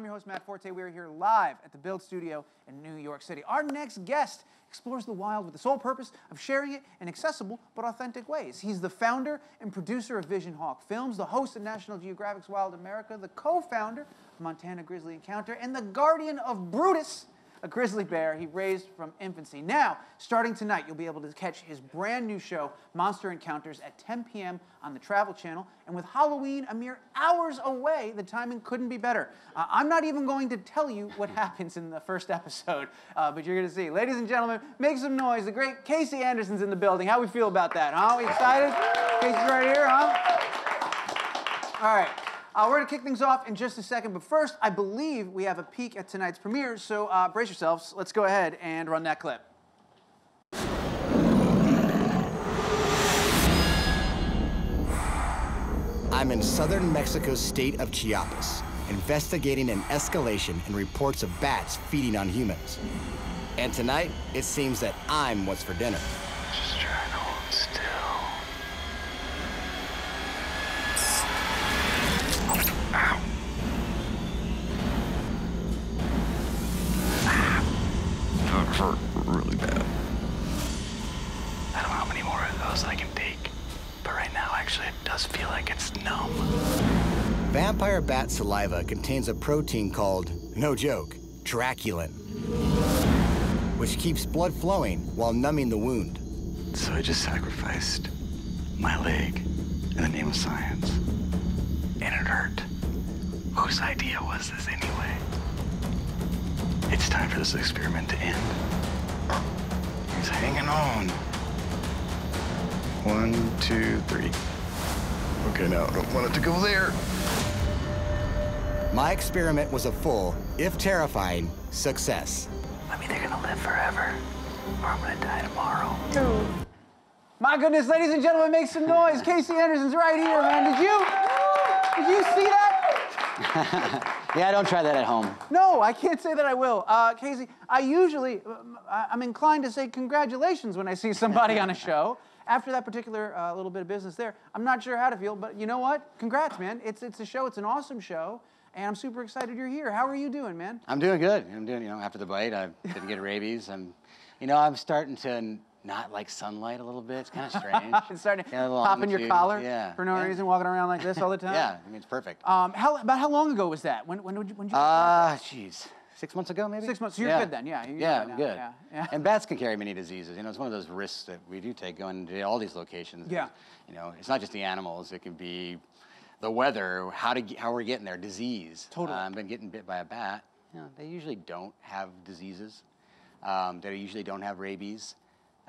I'm your host, Matt Forte. We are here live at the Build Studio in New York City. Our next guest explores the wild with the sole purpose of sharing it in accessible but authentic ways. He's the founder and producer of Vision Hawk Films, the host of National Geographic's Wild America, the co-founder of Montana Grizzly Encounter, and the guardian of Brutus, a grizzly bear he raised from infancy. Now, starting tonight, you'll be able to catch his brand new show, Monster Encounters, at 10 p.m. on the Travel Channel. And with Halloween a mere hours away, the timing couldn't be better. Uh, I'm not even going to tell you what happens in the first episode, uh, but you're going to see. Ladies and gentlemen, make some noise. The great Casey Anderson's in the building. How we feel about that, huh? We excited? Casey's right here, huh? All right. Uh, we're going to kick things off in just a second, but first, I believe we have a peek at tonight's premiere, so uh, brace yourselves. Let's go ahead and run that clip. I'm in southern Mexico's state of Chiapas, investigating an escalation in reports of bats feeding on humans. And tonight, it seems that I'm what's for dinner. Hurt really bad. I don't know how many more of those I can take. But right now, actually, it does feel like it's numb. Vampire bat saliva contains a protein called, no joke, Draculin, which keeps blood flowing while numbing the wound. So I just sacrificed my leg in the name of science. And it hurt. Whose idea was this anyway? It's time for this experiment to end. He's hanging on. One, two, three. Okay, now I don't want it to go there. My experiment was a full, if terrifying, success. I'm either gonna live forever or I'm gonna die tomorrow. My goodness, ladies and gentlemen, make some noise. Casey Anderson's right here, man. Did you? Did you see that? Yeah, don't try that at home. No, I can't say that I will. Uh, Casey, I usually, I- I'm inclined to say congratulations when I see somebody on a show. After that particular uh, little bit of business there, I'm not sure how to feel, but you know what? Congrats, man. It's, it's a show, it's an awesome show, and I'm super excited you're here. How are you doing, man? I'm doing good. I'm doing, you know, after the bite, I didn't get rabies. I'm, you know, I'm starting to not like sunlight a little bit. It's kind of strange. It's starting to Yeah, in your collar Yeah. for no yeah. reason, walking around like this all the time? Yeah, I mean, it's perfect. Um, how, about how long ago was that? When, when, would you, when did you? Ah, jeez. Six months ago, maybe? Six months. So you're yeah. good then, yeah, yeah, good good. yeah, yeah. And bats can carry many diseases. You know, it's one of those risks that we do take going to all these locations. Yeah. You know, it's not just the animals. It can be the weather, how to how we're getting there, disease. Totally. I've um, been getting bit by a bat. You know, they usually don't have diseases. Um, they usually don't have rabies.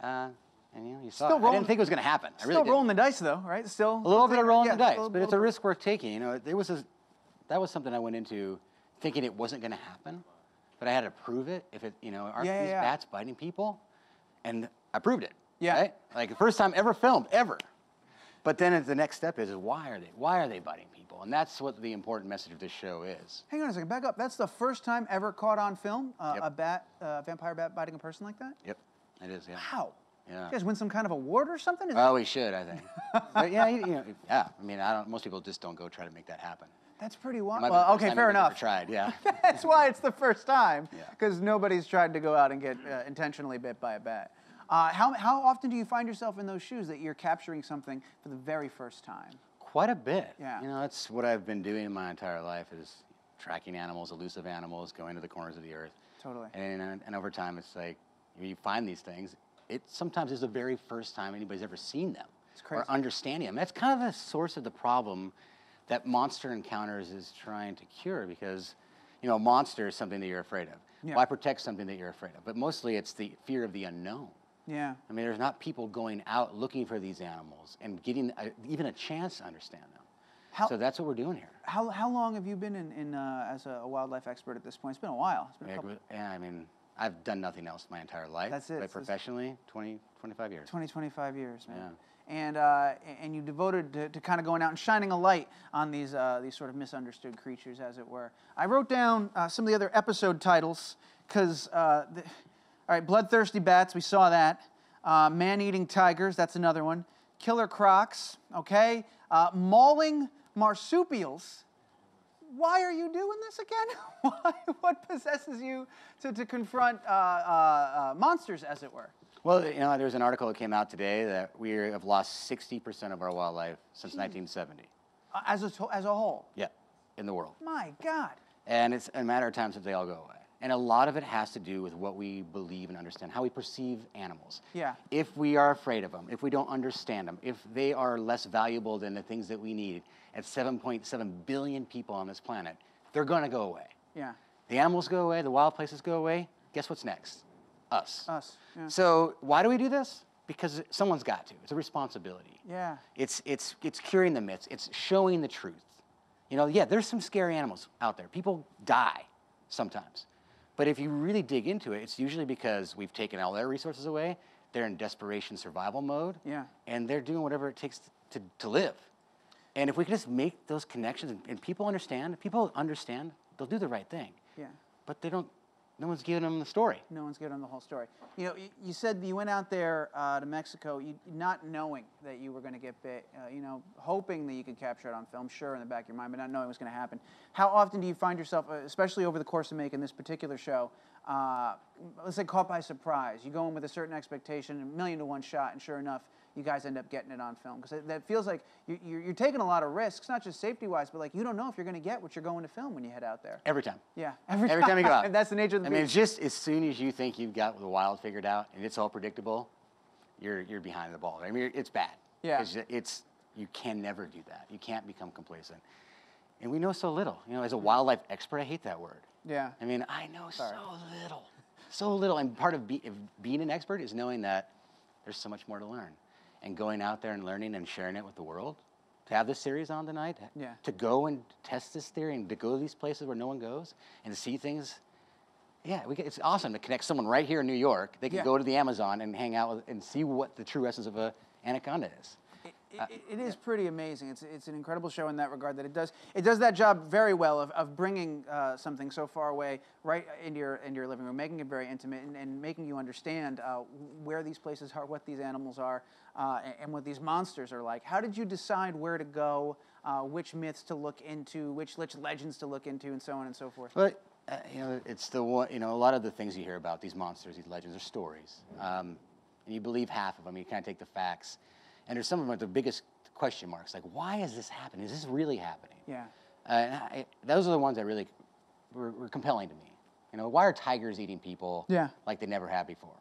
Uh, and you know, you saw. Still it. I rolling- didn't think it was going to happen. I really Still did. rolling the dice though, right? Still A little bit of rolling yeah, the dice, still- but it's a risk worth taking. You know, there was a, that was something I went into thinking it wasn't going to happen, but I had to prove it. If it, you know, are Yeah, yeah, these yeah. bats biting people? And I proved it. Yeah. Right? Like the first time ever filmed, ever. But then the next step is, is why are they? Why are they biting people? And that's what the important message of this show is. Hang on a second, back up. That's the first time ever caught on film uh, Yep. a bat, uh, vampire bat biting a person like that. Yep, it is. Yeah. How? Yeah. You guys win some kind of award or something? Is Oh, we should, I think. but yeah, you, you know, yeah. I mean, I don't. Most people just don't go try to make that happen. That's pretty wild. might be the Well, okay, fair enough. Tried, yeah. That's why it's the first time, Yeah. because nobody's tried to go out and get uh, intentionally bit by a bat. Uh, how, how often do you find yourself in those shoes that you're capturing something for the very first time? Quite a bit. Yeah. You know, that's what I've been doing my entire life is tracking animals, elusive animals, going to the corners of the earth. Totally. And, and, and over time, it's like when you find these things, it sometimes is the very first time anybody's ever seen them It's crazy. or understanding them. That's kind of the source of the problem that Monster Encounters is trying to cure because, you know, a monster is something that you're afraid of. Yeah. Why protect something that you're afraid of? But mostly it's the fear of the unknown. Yeah. I mean, there's not people going out looking for these animals and getting a, even a chance to understand them. How- so that's what we're doing here. How, how long have you been in, in uh, as a wildlife expert at this point? It's been a while. It's been a Yeah, couple, yeah, I mean, I've done nothing else my entire life. That's it, But professionally, 20, 25 years. 20, 25 years, man. Yeah. And, uh, and you devoted to, to kind of going out and shining a light on these, uh, these sort of misunderstood creatures, as it were. I wrote down uh, some of the other episode titles because, uh, all right, Bloodthirsty Bats, we saw that. Uh, Man Eating Tigers, that's another one. Killer Crocs, okay. Uh, mauling Marsupials, why are you doing this again? why, what possesses you to, to confront uh, uh, uh, monsters, as it were? Well, you know, there's an article that came out today that we have lost 60% of our wildlife since 1970. Uh, as, a, as a whole. Yeah, in the world. My God. And it's a matter of time since they all go away. And a lot of it has to do with what we believe and understand, how we perceive animals. Yeah. If we are afraid of them, if we don't understand them, if they are less valuable than the things that we need at 7.7 billion people on this planet, they're going to go away. Yeah. The animals go away, the wild places go away. Guess what's next? Us. Us. Yeah. So why do we do this? Because someone's got to. It's a responsibility. Yeah. It's it's it's curing the myths. It's showing the truth. You know, yeah, there's some scary animals out there. People die sometimes. But if you really dig into it, it's usually because we've taken all their resources away. They're in desperation survival mode. Yeah. And they're doing whatever it takes to, to live. And if we can just make those connections and, and people understand, people understand, they'll do the right thing. Yeah. But they don't, no one's giving them the story. No one's giving them the whole story. You know, you, you said you went out there uh, to Mexico, you, not knowing that you were going to get bit. Uh, you know, hoping that you could capture it on film, sure, in the back of your mind, but not knowing what's going to happen. How often do you find yourself, uh, especially over the course of making this particular show, uh, let's say caught by surprise? You go in with a certain expectation, a million to one shot, and sure enough, you guys end up getting it on film because that feels like you, you're, you're taking a lot of risks, not just safety wise, but like you don't know if you're going to get what you're going to film when you head out there. Every time. Yeah, every, Every time you go out. And that's the nature of the I mean, it's just as soon as you think you've got the wild figured out and it's all predictable, you're you're behind the ball. I mean, it's bad. Yeah. It's you can never do that. You can't become complacent. And we know so little. You know, as a wildlife expert, I hate that word. Yeah. I mean, I know so little, so little. And part of, be, of being an expert is knowing that there's so much more to learn, and going out there and learning and sharing it with the world. To have this series on tonight, Yeah. to go and test this theory and to go to these places where no one goes and see things. Yeah, we get, it's awesome to connect someone right here in New York. They can Yeah. go to the Amazon and hang out with, and see what the true essence of a anaconda is. It, it, is pretty amazing. It's, it's an incredible show in that regard. That it does it does that job very well of, of bringing uh, something so far away right into your into your living room, making it very intimate, and, and making you understand uh, where these places are, what these animals are, uh, and, and what these monsters are like. How did you decide where to go, uh, which myths to look into, which which legends to look into, and so on and so forth? But uh, you know, it's the one. You know, a lot of the things you hear about these monsters, these legends, are stories, um, and you believe half of them. You kind of take the facts, and there's some of them with the biggest question marks, like why is this happening? Is this really happening? Yeah. Uh, and I, those are the ones that really were, were compelling to me. You know, why are tigers eating people Yeah. like they never have before?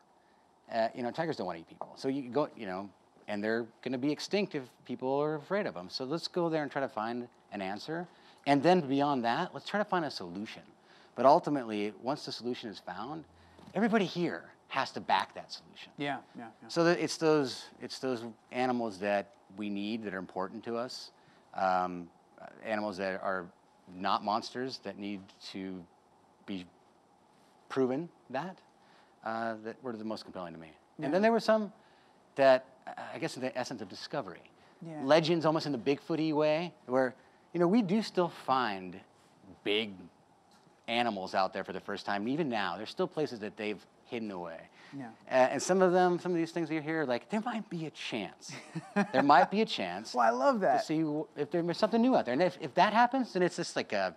Uh, you know, tigers don't want to eat people. So you go, you know, and they're going to be extinct if people are afraid of them. So let's go there and try to find an answer. And then beyond that, let's try to find a solution. But ultimately, once the solution is found, everybody here has to back that solution. Yeah. Yeah. yeah. So it's those it's those animals that we need that are important to us, um, animals that are not monsters that need to be proven that uh, that were the most compelling to me. And then there were some that I guess in the essence of discovery, Yeah. legends almost in the Bigfooty way, where you know we do still find big animals out there for the first time. Even now, there's still places that they've hidden away. Yeah. Uh, and some of them, some of these things you hear, like there might be a chance. there might be a chance Well, I love that. to see if there's something new out there. And if, if that happens, then it's just like a,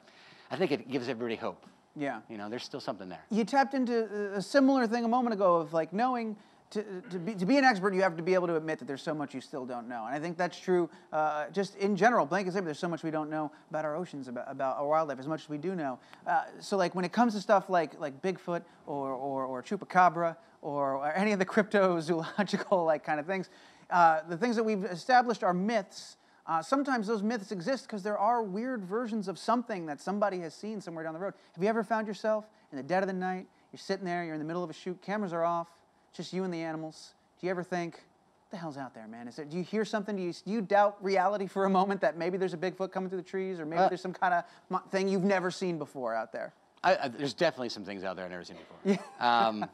I think it gives everybody hope. Yeah. You know, there's still something there. you tapped into a similar thing a moment ago of like knowing to, be, to be an expert, you have to be able to admit that there's so much you still don't know. And I think that's true uh, just in general. Blanket statement, there's so much we don't know about our oceans, about, about our wildlife, as much as we do know. Uh, so like when it comes to stuff like, like Bigfoot or, or, or Chupacabra or, or any of the cryptozoological like kind of things, uh, the things that we've established are myths. Uh, sometimes those myths exist because there are weird versions of something that somebody has seen somewhere down the road. Have you ever found yourself in the dead of the night? You're sitting there, you're in the middle of a shoot, cameras are off, just you and the animals. Do you ever think, what the hell's out there, man? Is there, do you hear something? Do you, do you doubt reality for a moment that maybe there's a Bigfoot coming through the trees or maybe Uh, there's some kind of thing you've never seen before out there? I, I, there's definitely some things out there I've never seen before. Um,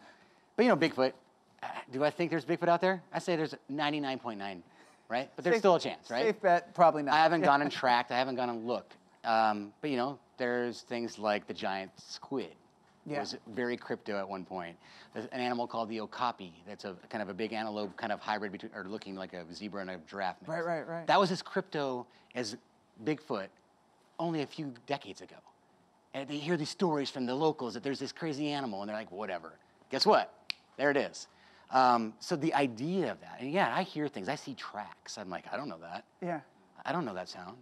but you know, Bigfoot. uh, Do I think there's Bigfoot out there? I say there's 99.9, right? But there's Safe- still a chance, right? Safe bet, probably not. I haven't gone and tracked. I haven't gone and looked. Um, but you know, there's things like the giant squid. It Yeah. was very crypto at one point. There's an animal called the okapi. That's a kind of a big antelope, kind of hybrid between, or looking like a zebra and a giraffe. mix. Right, right, right. That was as crypto as Bigfoot only a few decades ago. And they hear these stories from the locals that there's this crazy animal, and they're like, whatever. Guess what? There it is. Um, so the idea of that, and yeah, I hear things, I see tracks. I'm like, I don't know that. Yeah. I don't know that sound.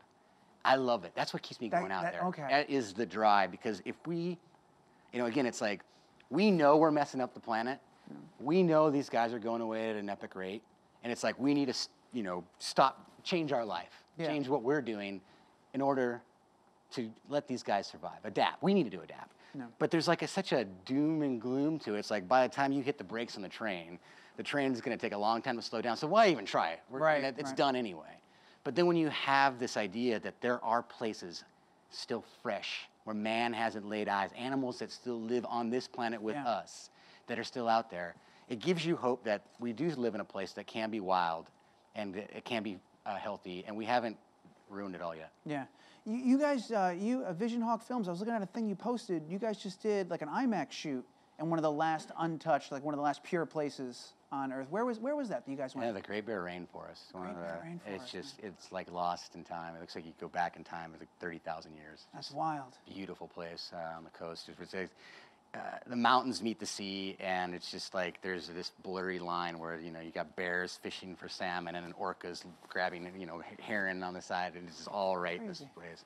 I love it. That's what keeps me That- going out that- there. okay. That is the drive because if we, you know, again, it's like we know we're messing up the planet. We know these guys are going away at an epic rate, and it's like we need to, you know, stop, change our life, Yeah. change what we're doing, in order to let these guys survive, adapt. We need to adapt. No. But there's like a, such a doom and gloom to it. It's like by the time you hit the brakes on the train, the train's going to take a long time to slow down. So why even try it? We're- Right, It's right. done anyway. But then when you have this idea that there are places still fresh where man hasn't laid eyes, animals that still live on this planet with Yeah. us that are still out there, it gives you hope that we do live in a place that can be wild and it can be uh, healthy, and we haven't ruined it all yet. Yeah. You, you guys, uh, you uh, Vision Hawk Films. I was looking at a thing you posted. You guys just did like an IMAX shoot in one of the last untouched, like one of the last pure places on Earth. Where was where was that that you guys went? Yeah, the Great Bear Rainforest. It's one of Great Bear the- Rainforest, It's just, it's like lost in time. It looks like you go back in time, it's like 30,000 years. That's Just wild. beautiful place uh, on the coast. It's, it's, uh, the mountains meet the sea, and it's just like there's this blurry line where you know you got bears fishing for salmon and then orcas grabbing you know heron on the side, and it's just all right this place.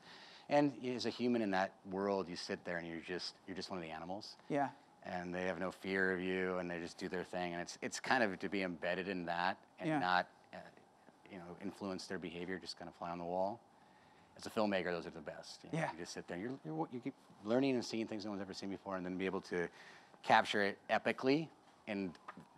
And as a human in that world, you sit there and you're just you're just one of the animals Yeah. And they have no fear of you and they just do their thing and it's it's kind of to be embedded in that and Yeah. not uh, you know influence their behavior just kind of fly on the wall as a filmmaker those are the best you, know, Yeah. you just sit there you're, you're you keep learning and seeing things no one's ever seen before and then be able to capture it epically and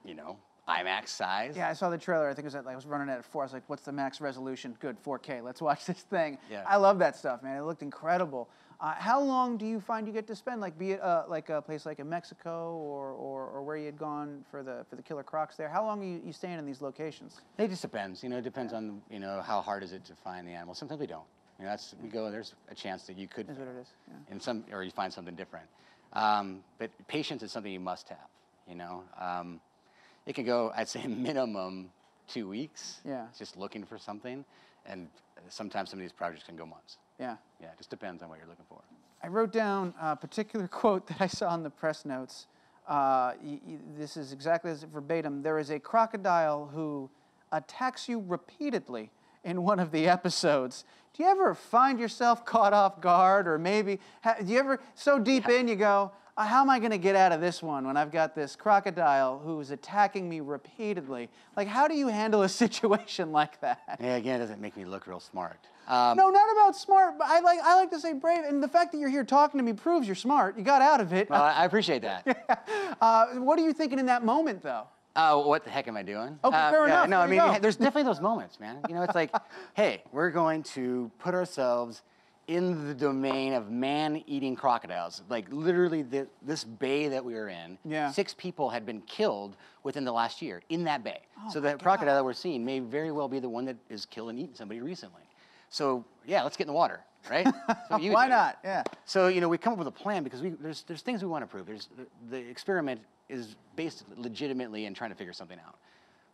you know IMAX size Yeah, I saw the trailer. I think it was at, like, I was running at four. I was like, "What's the max resolution? Good, 4K. Let's watch this thing." Yeah. I love that stuff, man. It looked incredible. Uh, how long do you find you get to spend? Like, be it uh, like a place like in Mexico or, or, or where you had gone for the for the killer crocs there. How long are you, you staying in these locations? It just depends. You know, it depends on you know how hard is it to find the animal. Sometimes we don't. You know, that's we go. There's a chance that you could Is what it is. Yeah. in some or you find something different. Um, but patience is something you must have. You know, um, it can go. I'd say minimum two weeks. Yeah. Just looking for something, and sometimes some of these projects can go months. Yeah. Yeah, it just depends on what you're looking for. I wrote down a particular quote that I saw in the press notes. Uh, y- y- this is exactly as verbatim. There is a crocodile who attacks you repeatedly in one of the episodes. Do you ever find yourself caught off guard, or maybe ha- do you ever so deep in you go, "How am I going to get out of this one when I've got this crocodile who's attacking me repeatedly?" Like, how do you handle a situation like that? Yeah, again, it doesn't make me look real smart. Um, No, not about smart, but I like I like to say brave, and the fact that you're here talking to me proves you're smart. You got out of it. well, I I appreciate that. Uh, what are you thinking in that moment, though? Oh, what the heck am I doing? Okay, Uh, fair yeah, enough. No, I There you mean, there's definitely those moments, man. You know, it's like, hey, we're going to put ourselves in the domain of man-eating crocodiles. Like literally, the, this bay that we were in, Yeah. six people had been killed within the last year in that bay. Oh so the crocodile that we're seeing may very well be the one that is killed and eaten somebody recently. So yeah, let's get in the water, right? So Why do. not? Yeah. So you know, we come up with a plan because we, there's there's things we want to prove. There's the, the experiment is based legitimately in trying to figure something out,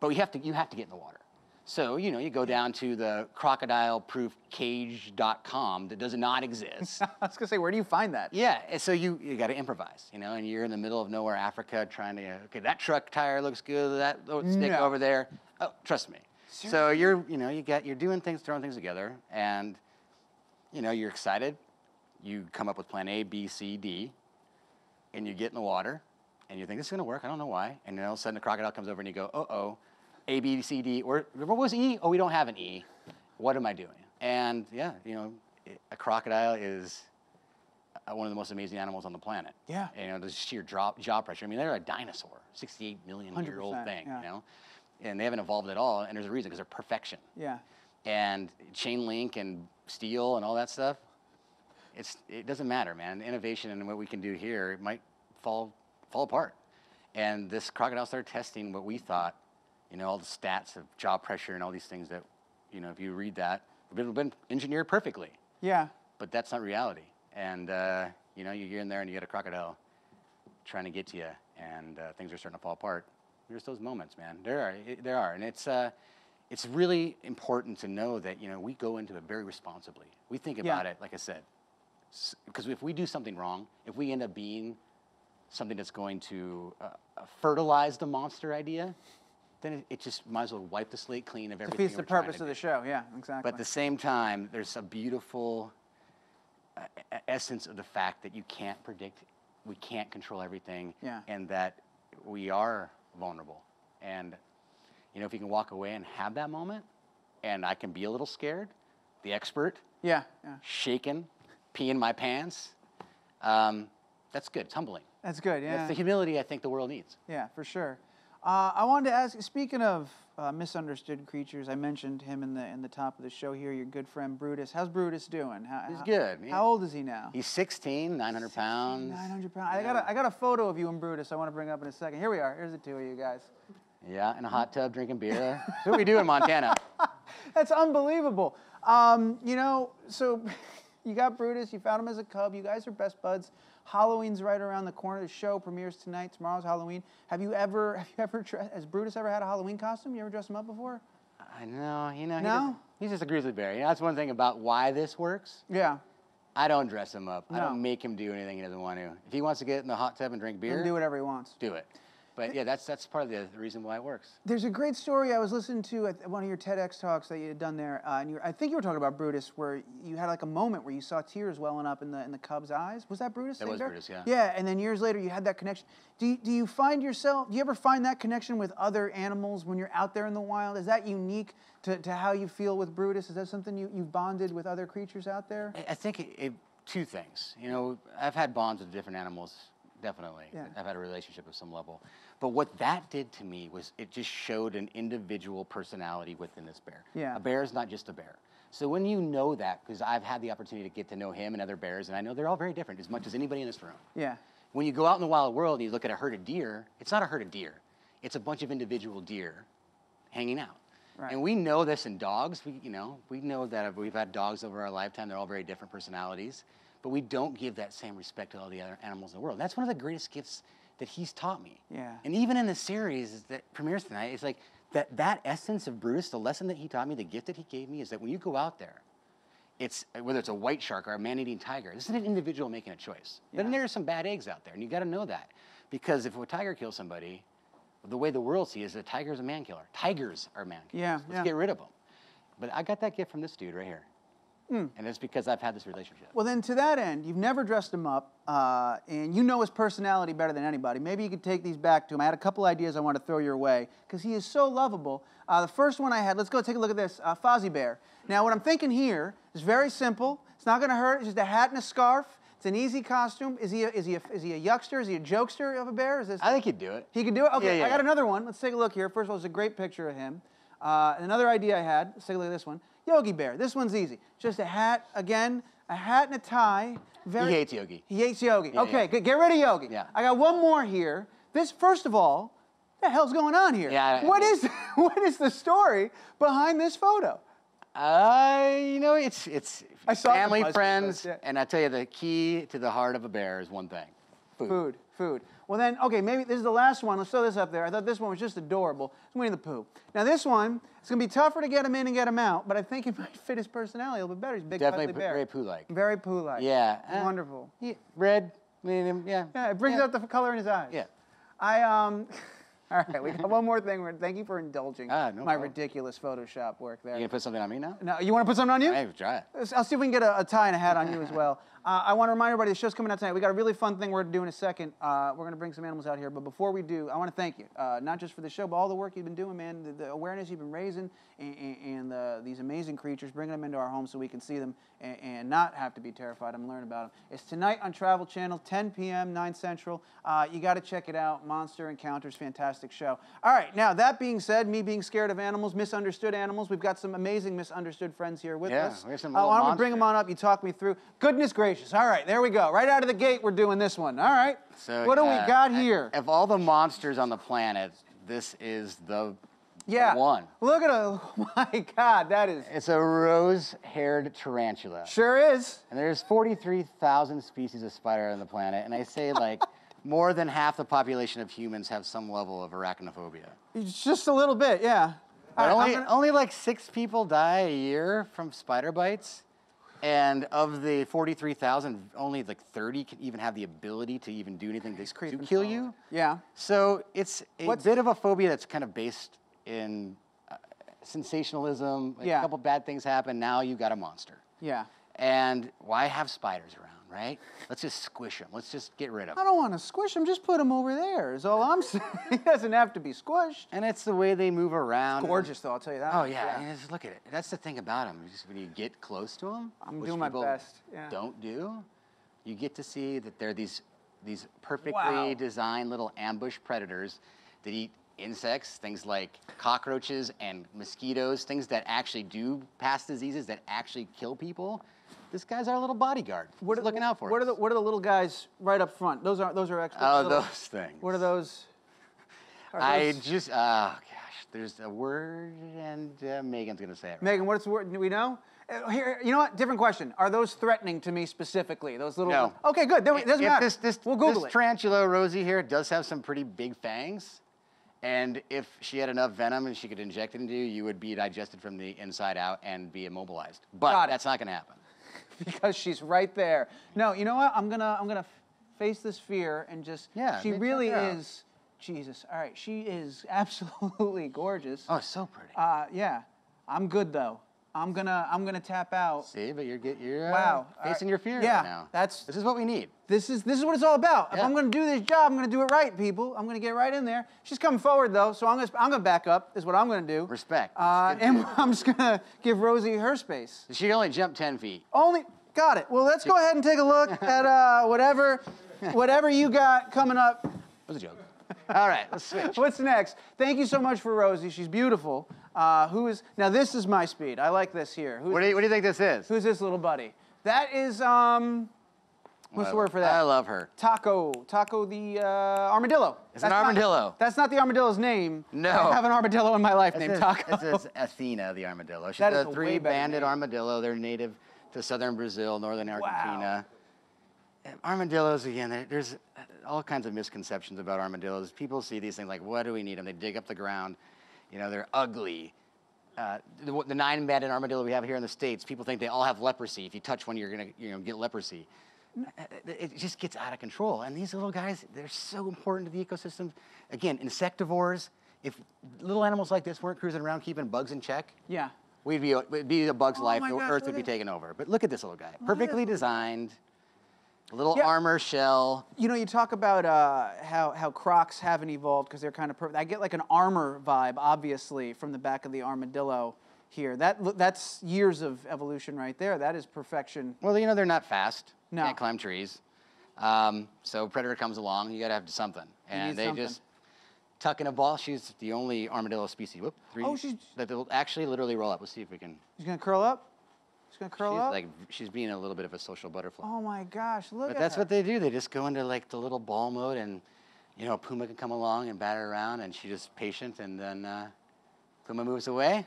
but we have to you have to get in the water. So you know, you go down to the crocodileproofcage.com that does not exist. I was gonna say, where do you find that? yeah, and so you you got to improvise, you know, and you're in the middle of nowhere, Africa, trying to okay, that truck tire looks good, that little stick No. over there. Oh, trust me. So you're you know you get, you're doing things, throwing things together, and you know, you're excited. You come up with plan A, B, C, D, and you get in the water, and you think this is gonna work. I don't know why. And then all of a sudden, the crocodile comes over, and you go, "Uh oh, A, B, C, D." Or what was E? Oh, we don't have an E. What am I doing? And yeah, you know, a crocodile is uh, one of the most amazing animals on the planet. Yeah. You know, the sheer jaw, jaw pressure. I mean, they're a dinosaur, 68 million year old thing. yeah. You know, and they haven't evolved at all. And there's a reason because they're perfection Yeah. and chain link and steel and all that stuff, it's it doesn't matter, man. Innovation and what we can do here might fall fall apart. And this crocodile started testing what we thought, you know, all the stats of jaw pressure and all these things that, you know, if you read that, it would have been engineered perfectly, Yeah. but that's not reality. And uh, you know, you're in there and you get a crocodile trying to get to you, and uh, things are starting to fall apart. There's those moments, man. There are, there are, and it's. Uh, it's really important to know that you know we go into it very responsibly. We think Yeah. about it, like I said, because if we do something wrong, if we end up being something that's going to uh, fertilize the monster idea, then it, it just might as well wipe the slate clean of everything. Defeats the purpose of the show. Yeah, exactly. But at the same time, there's a beautiful uh, essence of the fact that you can't predict, we can't control everything, Yeah. and that we are vulnerable. And you know, if you can walk away and have that moment, and I can be a little scared, the expert, yeah, yeah. shaken, peeing my pants, um, that's good. It's humbling. That's good. Yeah. That's the humility I think the world needs. Yeah, for sure. Uh, I wanted to ask. Speaking of uh, misunderstood creatures, I mentioned him in the in the top of the show here. Your good friend Brutus. How's Brutus doing? How, He's how- good. How old is he now? He's 16, 900 pounds. Nine hundred pounds. I got a, I got a photo of you and Brutus. I want to bring up in a second. Here we are. Here's the two of you guys. Yeah, in a hot tub drinking beer. That's what we do in Montana. That's unbelievable. Um, you know, so you got Brutus. You found him as a cub. You guys are best buds. Halloween's right around the corner. The show premieres tonight. Tomorrow's Halloween. Have you ever, have you ever, has Brutus ever had a Halloween costume? You ever dressed him up before? I know, you know. he No? he's just a grizzly bear. You know, that's one thing about why this works. Yeah. I don't dress him up. I don't make him do anything he doesn't want to. If he wants to get in the hot tub and drink beer, do whatever he wants. do it. But yeah, that's that's part of the, the reason why it works. There's a great story I was listening to at one of your TEDx talks that you had done there, uh, and you, I think you were talking about Brutus, where you had like a moment where you saw tears welling up in the in the Cubs' eyes. Was that Brutus? That was Siegler? Brutus, yeah. Yeah, and then years later you had that connection. Do you, do you find yourself? Do you ever find that connection with other animals when you're out there in the wild? Is that unique to, to how you feel with Brutus? Is that something you, you've bonded with other creatures out there? I- I think it, it, two things. You know, I've had bonds with different animals, definitely. Yeah. I've had a relationship of some level. But what that did to me was it just showed an individual personality within this bear. Yeah. A bear is not just a bear. So when you know that, because I've had the opportunity to get to know him and other bears, and I know they're all very different, as much as anybody in this room. Yeah. When you go out in the wild world and you look at a herd of deer, it's not a herd of deer. It's a bunch of individual deer hanging out. Right. And we know this in dogs. We, you know, we know that we've had dogs over our lifetime. They're all very different personalities, but we don't give that same respect to all the other animals in the world. That's one of the greatest gifts that he's taught me. Yeah. And even in the series that premieres tonight, it's like that that essence of Bruce, the lesson that he taught me, the gift that he gave me, is that when you go out there, it's whether it's a white shark or a man-eating tiger. This is an individual making a choice. But then there are some bad eggs out there, and you got to know that because if a tiger kills somebody, the way the world sees it, a tiger is a man killer. Tigers are man killers. Yeah, Let's yeah. get rid of them. But I got that gift from this dude right here, Hmm. and it's because I've had this relationship. Well, then to that end, you've never dressed him up, uh, and you know his personality better than anybody. Maybe you could take these back to him. I had a couple ideas I want to throw your way because he is so lovable. Uh, the first one I had, let's go take a look at this uh, Fozzie Bear. Now, what I'm thinking here is very simple. It's not going to hurt. It's just a hat and a scarf. It's an easy costume. Is he a, is he a, is he a yuckster? Is he a jokester of a bear? Is this? I think he'd do it. He could do it? Okay, Yeah, yeah, I got yeah. another one. Let's take a look here. First of all, it's a great picture of him. Uh, another idea I had, let's take a look at this one. Yogi Bear. This one's easy. Just a hat, again, a hat and a tie. Very, He hates Yogi. He hates Yogi. Yeah, okay, yeah. good. Get rid of Yogi. Yeah. I got one more here. This, first of all, what the hell's going on here? Yeah, What is, what is the story behind this photo? Uh, you know, it's it's I saw it in the family, friends, yeah. and I tell you, the key to the heart of a bear is one thing: food. Food, food. Well then, okay, maybe this is the last one. Let's throw this up there. I thought this one was just adorable. It's Winnie the Pooh. Now this one, it's gonna be tougher to get him in and get him out, but I think it might fit his personality a little bit better. He's a big, Definitely bear. very Pooh-like. Very Pooh-like. Yeah. uh, Wonderful. yeah, red, medium, yeah. Yeah, it brings yeah. out the color in his eyes. Yeah. I um. All right, we got one more thing. Thank you for indulging Ah, no my problem. ridiculous Photoshop work there. You gonna put something on me now? No, you want to put something on you? Hey, try it. I'll see if we can get a, a tie and a hat on you as well. Uh, I want to remind everybody the show's coming out tonight. We got a really fun thing we're going to do in a second. Uh, we're going to bring some animals out here, but before we do, I want to thank you, uh, not just for the show, but all the work you've been doing, man. The, the awareness you've been raising, and, and, and the, these amazing creatures, bringing them into our homes so we can see them and, and not have to be terrified and learn about them. It's tonight on Travel Channel, 10 p.m., 9 Central. Uh, you got to check it out. Monster Encounters, fantastic show. All right, now that being said, me being scared of animals, misunderstood animals, we've got some amazing misunderstood friends here with Yeah, us. we have some Uh, why don't we bring them on up? You talk me through. Goodness gracious. All right, there we go. Right out of the gate, we're doing this one. All right. So, what do uh, we got here? Of all the monsters on the planet, this is the yeah. one. Look at a. My God, that is. It's a rose-haired tarantula. Sure is. And there's 43,000 species of spider on the planet, and I say like more than half the population of humans have some level of arachnophobia. It's just a little bit, yeah. Right, only, gonna- only like six people die a year from spider bites. And of the 43,000, only like 30 can even have the ability to even do anything to, to kill you. Yeah. So it's a What's- bit of a phobia that's kind of based in uh, sensationalism. Like Yeah. A couple bad things happen, now you've got a monster. Yeah. And why have spiders around, right? Let's just squish them. Let's just get rid of them. I don't want to squish them. Just put them over there. Is all I'm saying. he doesn't have to be squished. And it's the way they move around. It's Gorgeous, though. I'll tell you that. Oh yeah, and just look at it. That's the thing about them. Just when you get close to them, I'm doing my best, yeah. Don't do. You get to see that they're these these perfectly Wow. designed little ambush predators that eat insects, things like cockroaches and mosquitoes, things that actually do pass diseases that actually kill people. This guy's our little bodyguard. What He's are, looking out for what us. Are the, what are the little guys right up front? Those are those are extra. oh, little- those things. What are those? Are I those- just, oh gosh, there's a word, and uh, Megan's gonna say it. right Megan, what's the word? Do we know? Uh, Here, you know what? Different question. Are those threatening to me specifically? Those little. No. Okay, good. Then we- it doesn't if matter. This, this, we'll Google this it. tarantula Rosie here does have some pretty big fangs. And if she had enough venom and she could inject it into you, you would be digested from the inside out and be immobilized. But that's not going to happen. because she's right there. No, you know what? I'm gonna I'm gonna face this fear and just. Yeah, She really is. Jesus. All right. She is absolutely gorgeous. Oh, so pretty. Uh, yeah. I'm good though. I'm gonna I'm gonna tap out. See, but you're get you're uh, Wow. facing your fear Yeah, right now. that's- this is what we need. This is this is what it's all about. If I'm gonna do this job, I'm gonna do it right, people. I'm gonna get right in there. She's coming forward though, so I'm gonna I'm gonna back up. Is what I'm gonna do. Respect. Uh, and I'm just gonna give Rosie her space. She only jumped ten feet. Only got it. Well, let's go ahead and take a look at uh, whatever whatever you got coming up. That was a joke. All right, let's switch. What's next? Thank you so much for Rosie. She's beautiful. Uh, who is now? This is my speed. I like this here. Who's, What do you, what do you think this is? who's this little buddy? That is um. What's the word for that? I love her. Taco. Taco the uh, armadillo. It's an That's not- armadillo. that's not the armadillo's name. No. I have an armadillo in my life This named is, Taco. this is Athena, the armadillo. She's That a three-banded armadillo. They're native to southern Brazil, northern Argentina. And Armadillos, again, there's all kinds of misconceptions about armadillos. People see these things like, what do we need them? They dig up the ground. You know, they're ugly. Uh, the, the nine-banded armadillo we have here in the States, people think they all have leprosy. If you touch one, you're going to you know, get leprosy. Uh, It just gets out of control. And these little guys, they're so important to the ecosystem. Again, insectivores. If little animals like this weren't cruising around keeping bugs in check, yeah. we'd be, it'd be a bug's Oh life. The gosh, Earth would be taken over. But look at this little guy. Perfectly designed. Little Yeah. armor shell. You know, you talk about uh, how how Crocs haven't evolved because they're kind of perfect. I get like an armor vibe, obviously, from the back of the armadillo here. That that's years of evolution right there. That is perfection. Well, you know, they're not fast. No. Can't climb trees. Um, so predator comes along, you gotta have something. And they something. just tuck in a ball. She's the only armadillo species. Whoop, three. Oh, she's- that will actually literally roll up. Let's see if we can. She's gonna curl up. He's gonna curl she's up. like she's being a little bit of a social butterfly. oh my gosh! Look But at that's her. what they do. They just go into like the little ball mode, and you know, Puma can come along and bat her around, and she's just patient, and then uh, Puma moves away,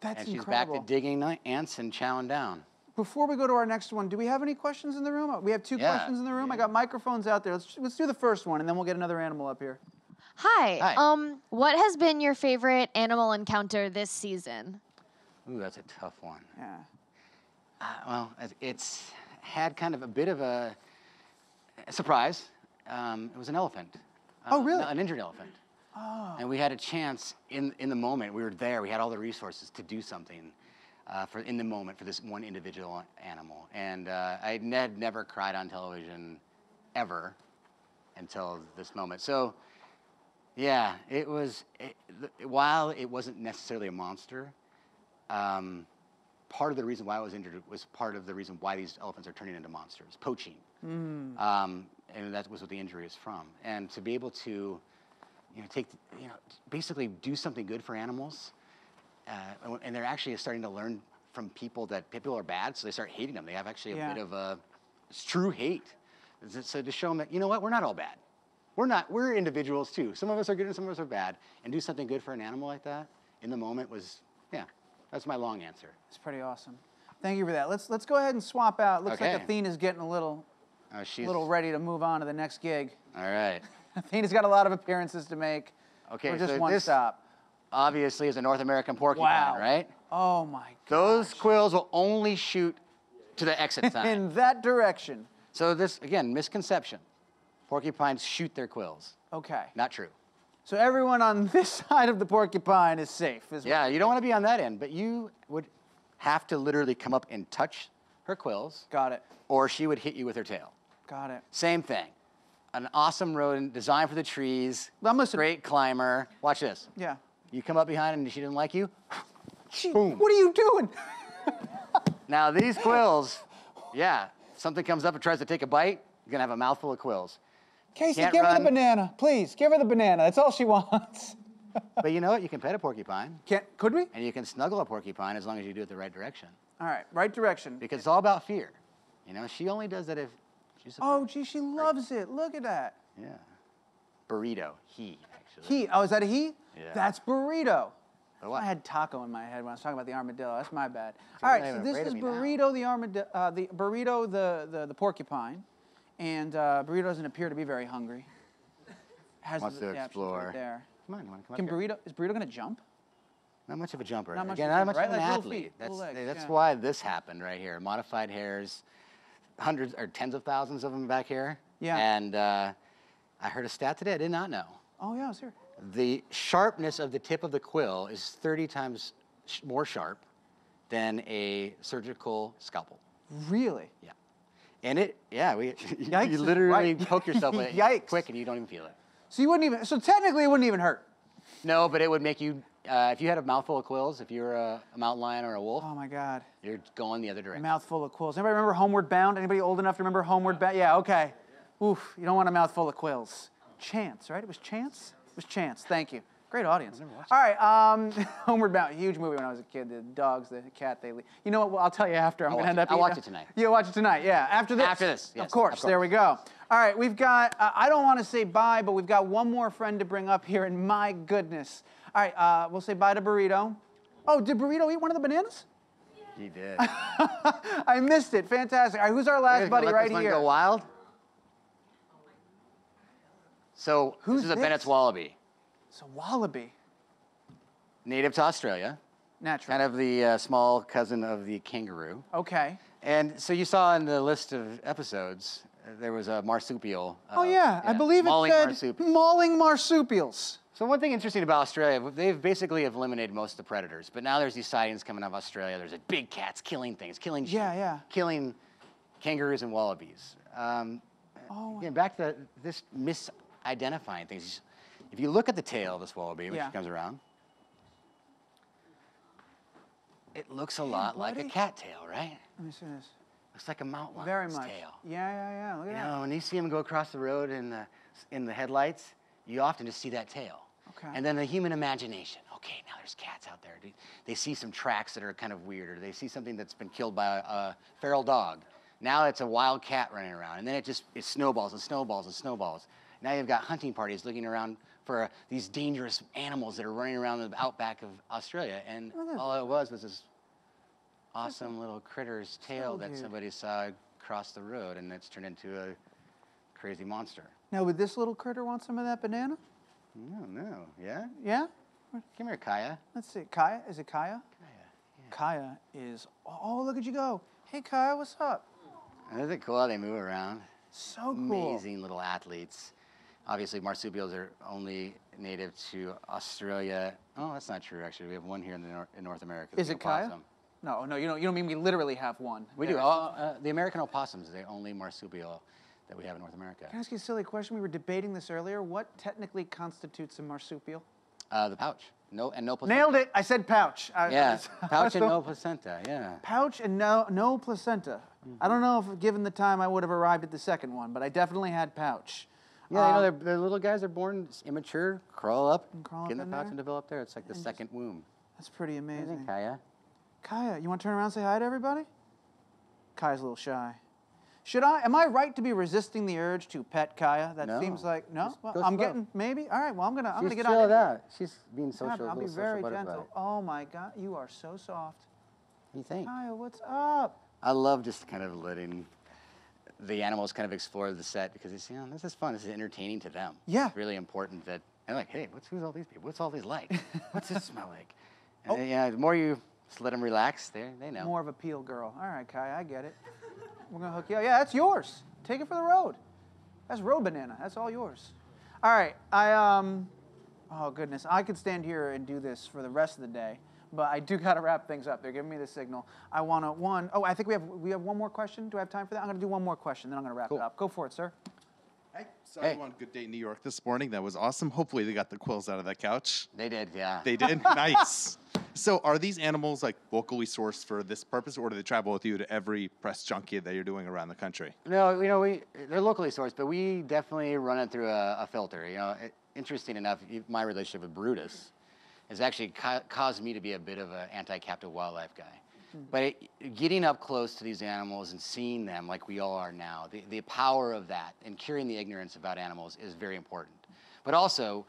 That's and she's incredible. back to digging ants and chowing down. Before we go to our next one, do we have any questions in the room? We have two Yeah. questions in the room. I got microphones out there. Let's, let's do the first one, and then we'll get another animal up here. Hi. Hi. Um, what has been your favorite animal encounter this season? Ooh, that's a tough one. Yeah. Uh, well, it's- had kind of a bit of a, a surprise. Um, it was an elephant. Oh, Uh, really? An injured elephant. Oh. And we had a chance in, in the moment. We were there. We had all the resources to do something uh, for in the moment for this one individual animal. And uh, I had had never cried on television ever until this moment. So, yeah, it was. It, while it wasn't necessarily a monster, um, part of the reason why I was injured was part of the reason why these elephants are turning into monsters, poaching. Um, and that was what the injury is from. And to be able to, you know, take, you know, basically do something good for animals, uh, and- and they're actually starting to learn from people that people are bad, so they start hating them. They have actually a Yeah. bit of a it's true hate. So to show them that, you know what, we're not all bad. We're not, we're individuals too. Some of us are good and some of us are bad. And do something good for an animal like that in the moment was, yeah, that's my long answer. It's pretty awesome. Thank you for that. Let's let's go ahead and swap out. Looks like Athena's getting a little Oh, she's, little ready to move on to the next gig. all right. Athena's got a lot of appearances to make. Okay, We're just so one this- stop. obviously is a North American porcupine, Wow. right? Oh my. God. Those quills will only shoot to the exit sign. In that direction. so this again, misconception. Porcupines shoot their quills. Okay. Not true. So everyone on this side of the porcupine is safe. Is Yeah, you don't want to be on that end, but you would have to literally come up and touch her quills, Got it. or she would hit you with her tail. Got it. Same thing. An awesome rodent designed for the trees. I'm listening. Great climber. Watch this. Yeah. You come up behind and she didn't like you. Gee, What are you doing? Now these quills, yeah, something comes up and tries to take a bite, you're gonna have a mouthful of quills. Casey, Can't give her the banana, please. Give her the banana. That's all she wants. But you know what? You can pet a porcupine, Can't? Could we? and you can snuggle a porcupine as long as you do it the right direction. All right. Right direction. Because it's all about fear. You know, she only does that if she's. Oh, gee, she loves it. Look at that. Yeah. Burrito. He actually. He. Oh, is that a he? Yeah. That's burrito. I had taco in my head when I was talking about the armadillo. That's my bad. All right, so this is now. burrito the armadillo, uh, the burrito the, the the porcupine, and uh, burrito doesn't appear to be very hungry. Has Wants the, to yeah, she's right explore. there. Come on, come Can up burrito is burrito gonna jump? Not much of a jumper. Not much Again, not much of an Like athlete. feet, that's legs, that's yeah. why this happened right here. Modified hairs, hundreds or tens of thousands of them back here. Yeah. And uh, I heard a stat today I did not know. Oh yeah, I was here. The sharpness of the tip of the quill is 30 times sh- more sharp than a surgical scalpel. Really? Yeah. And it, yeah, we, Yikes you literally right. poke yourself with it Yikes. quick and you don't even feel it. So you wouldn't even. So technically, it wouldn't even hurt. No, but it would make you, uh, if you had a mouthful of quills, if you were a, a mountain lion or a wolf, Oh my God. you're going the other direction. Mouthful of quills. Anybody remember Homeward Bound? Anybody old enough to remember Homeward Bound? Yeah, okay. Oof, you don't want a mouthful of quills. Chance, right? It was Chance? It was Chance. Thank you. Great audience. All right, um, Homeward Bound, huge movie when I was a kid. The dogs, the cat, they leave. You know what? Well, I'll tell you after. I'm I'll going to watch end it- up I'll watch it tonight. Yeah, watch it tonight. Yeah, after this. After this, yes, of course. of There we go. All right, we've got, uh, I don't want to say bye, but we've got one more friend to bring up here, and my goodness. All right, uh, we'll say bye to Burrito. Oh, did Burrito eat one of the bananas? He did. I missed it. Fantastic. All right, who's our last buddy let right this one here? go wild. So Who's this is a this? Bennett's wallaby, So wallaby, native to Australia, natural. kind of the uh, small cousin of the kangaroo. Okay. And so you saw in the list of episodes, uh, there was a marsupial. Oh uh, yeah, I believe it said marsupial. mauling marsupials. So one thing interesting about Australia, they've basically eliminated most of the predators, but now there's these sightings coming out of Australia. There's a big cats killing things, killing Yeah, yeah. killing kangaroos and wallabies. Um, Oh. Again, back to this misidentifying things. If you look at the tail of this wallaby when Yeah. she comes around, it looks a lot like a buddy. cat tail, right? Let me see this. Looks like a mountain lion's Very much. tail. Yeah, yeah, yeah. Look at You that. know, when you see them go across the road in the, in the headlights, you often just see that tail. Okay. And then the human imagination. Okay, now there's cats out there. They, they see some tracks that are kind of weird, or they see something that's been killed by a, a feral dog. Now it's a wild cat running around, and then it just it snowballs and snowballs and snowballs. Now you've got hunting parties looking around for uh, these dangerous animals that are running around the outback of Australia, and all it was was this awesome little critter's tail that somebody saw cross the road, and it's turned into a crazy monster. Now, would this little critter want some of that banana? No, no, yeah. Yeah. Come here, Kaya. Let's see. Kaya, is it Kaya? Kaya is. Oh, look at you go. Hey, Kaya, what's up? Isn't it cool how they move around? So cool. Amazing little athletes. Obviously, marsupials are only native to Australia. Oh, that's not true. Actually, we have one here in, the nor- in North America. Is it Kaya? opossum. No, no, you don't. You don't mean we literally have one. We do. All, uh, the American opossum is the only marsupial that we have in North America. Can I ask you a silly question? We were debating this earlier. What technically constitutes a marsupial? Uh, the pouch. No, and no placenta. Nailed it. I said pouch. I- Yeah, I pouch and no placenta. Yeah. Pouch and no no placenta. I don't know if, given the time, I would have arrived at the second one, but I definitely had pouch. Yeah, you know, Um, they're, they're little guys are born immature, crawl up, crawl get in the in pouch there and develop there. It's like the second womb. That's pretty amazing. Kaya. Kaya, you want to turn around and say hi to everybody? Kaya's a little shy. Should I? Am I right to be resisting the urge to pet Kaya? That No. seems like no. Just Well, go I'm slow. getting maybe. All right. Well, I'm gonna. I'm She's gonna get on. with it. that. She's being Yeah, social, I'll be little very butterfly. gentle. Oh my God, you are so soft. What do you think? Kaya, what's up? I love just kind of letting the animals kind of explore the set because they you know this is fun. This is entertaining to them. Yeah. It's really important that And like, hey, what's who's all these people? What's all these like? What's this smell like? And then, yeah, the more you just let them relax, they they know. More of a peel girl. All right, Kai, I get it. We're gonna hook you up. Yeah, that's yours. Take it for the road. That's road banana. That's all yours. All right, I um, oh goodness, I could stand here and do this for the rest of the day, but I do gotta wrap things up. They're giving me the signal. I wanna one. Oh, I think we have we have one more question. Do I have time for that? I'm gonna do one more question, then I'm gonna wrap Cool. it up. Go for it, sir. Hey, saw Hey. you on Good Day New York this morning. That was awesome. Hopefully, they got the quills out of that couch. They did, yeah. They did. nice. So, are these animals like locally sourced for this purpose, or do they travel with you to every press junket that you're doing around the country? No, you know, we they're locally sourced, but we definitely run it through a, a filter. You know, it, interesting enough, my relationship with Brutus has actually ca- caused me to be a bit of an anti-captive wildlife guy. But it, getting up close to these animals and seeing them like we all are now, the, the power of that and curing the ignorance about animals is very important. But also,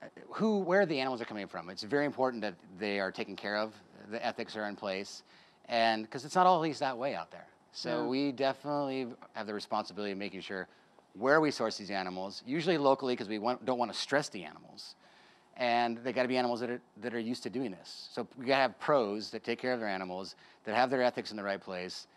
uh, who, where the animals are coming from. It's very important that they are taken care of, the ethics are in place, and because it's not always that way out there. So Yeah. we definitely have the responsibility of making sure where we source these animals, usually locally because we want, don't want to stress the animals. And they got to be animals that are, that are used to doing this. So we got to have pros that take care of their animals, that have their ethics in the right place,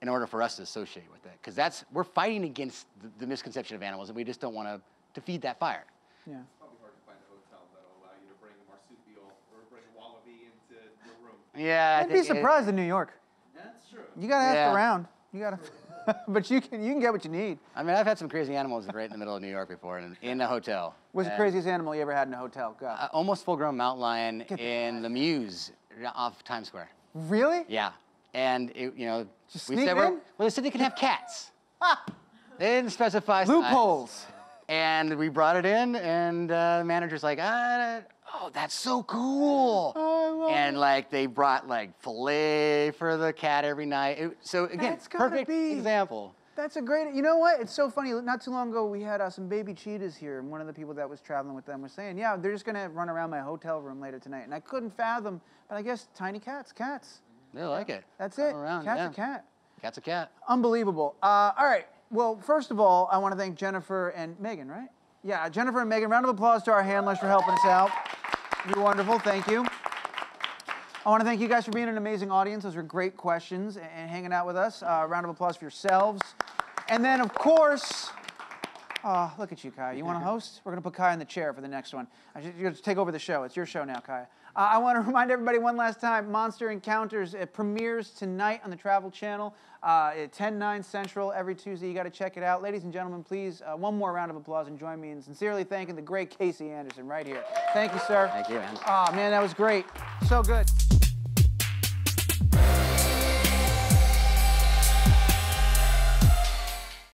in order for us to associate with it. Because that's we're fighting against the, the misconception of animals, and we just don't want to to feed that fire. Yeah. It's probably hard to find a hotel that'll allow you to bring a marsupial or bring a wallaby into your room. Yeah, I I'd be think it- surprised in New York. That's true. You gotta ask Yeah. around. You gotta, but you can you can get what you need. I mean, I've had some crazy animals right in the middle of New York before, and in a hotel. What's the craziest animal you ever had in a hotel? Go. uh, almost full-grown mountain lion Get in the Muse off Times Square. really? Yeah, and it, you know, Just we said it we're, in? well, they said they can have cats. ah! they didn't specify size. Loopholes. And we brought it in, and uh, the manager's like, ah, "Oh, that's so cool!" Love and like they brought like fillet for the cat every night. It- so again, perfect be- example. That's a great. You know what? It's so funny. Not too long ago, we had uh, some baby cheetahs here, and one of the people that was traveling with them was saying, "Yeah, they're just gonna run around my hotel room later tonight." And I couldn't fathom, but I guess tiny cats, cats. They like it. That's it. Around, Cat's yeah. a cat. Cat's a cat. Unbelievable. Uh, all right. Well, first of all, I want to thank Jennifer and Megan, right? Yeah, Jennifer and Megan. Round of applause to our handlers for helping us out. You're wonderful. Thank you. I want to thank you guys for being an amazing audience. Those were great questions and, hanging out with us. Uh, round of applause for yourselves. And then, of course, oh, look at you, Kai. You want to host? We're going to put Kai in the chair for the next one. You're going to take over the show. It's your show now, Kai. Uh, I want to remind everybody one last time Monster Encounters it premieres tonight on the Travel Channel uh, at 10, 9 Central every Tuesday. You got to check it out. Ladies and gentlemen, please, uh, one more round of applause and join me in sincerely thanking the great Casey Anderson right here. Thank you, sir. Thank you, man. Oh, man, that was great. So good.